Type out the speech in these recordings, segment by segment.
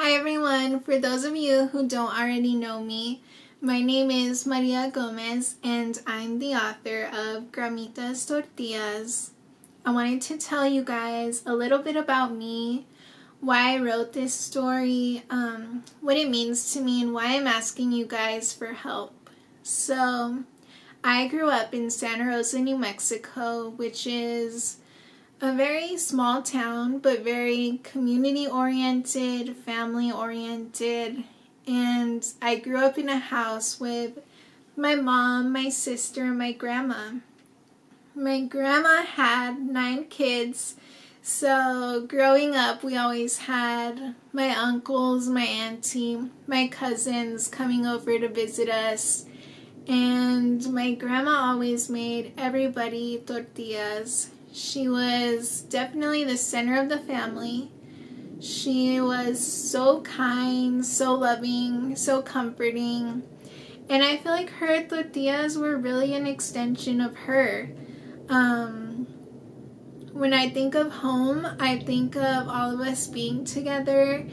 Hi everyone, for those of you who don't already know me, my name is Maria Gomez and I'm the author of Gramita's Tortillas. I wanted to tell you guys a little bit about me, why I wrote this story, um, what it means to me, and why I'm asking you guys for help. So, I grew up in Santa Rosa, New Mexico, which is a very small town, but very community oriented, family oriented. And I grew up in a house with my mom, my sister, and my grandma. My grandma had nine kids. So, growing up, we always had my uncles, my auntie, my cousins coming over to visit us. And my grandma always made everybody tortillas she was definitely the center of the family. She was so kind, so loving, so comforting. And I feel like her tortillas were really an extension of her. Um, when I think of home, I think of all of us being together,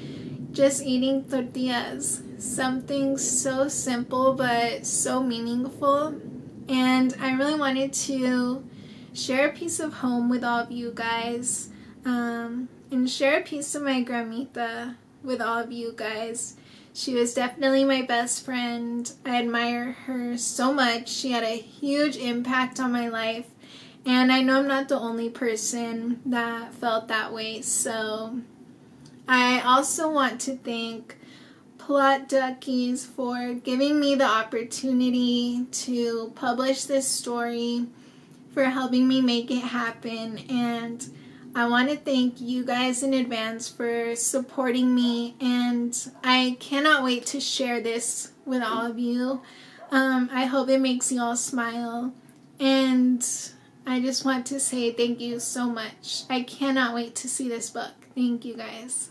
just eating tortillas. Something so simple but so meaningful. And I really wanted to share a piece of home with all of you guys um, and share a piece of my gramita with all of you guys. She was definitely my best friend. I admire her so much. She had a huge impact on my life. And I know I'm not the only person that felt that way. So I also want to thank Plot Duckies for giving me the opportunity to publish this story for helping me make it happen. And I want to thank you guys in advance for supporting me. And I cannot wait to share this with all of you. Um, I hope it makes you all smile. And I just want to say thank you so much. I cannot wait to see this book. Thank you guys.